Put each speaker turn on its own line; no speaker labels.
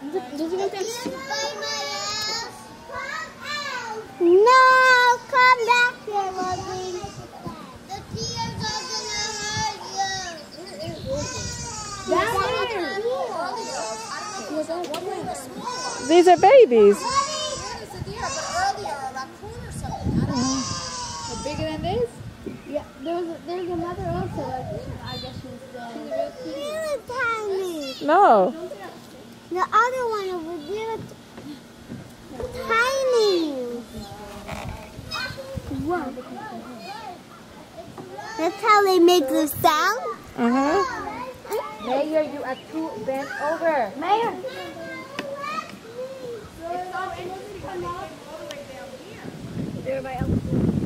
No, come back here, Logan. The tears are gonna hurt you.
These are babies.
Bigger than this?
Yeah, there's there's another also. I guess the. Really tiny.
No.
The other one over there, tiny. Whoa. That's how they make the sound.
Uh-huh.
Mayor, you are too bent over.
Mayor.
There by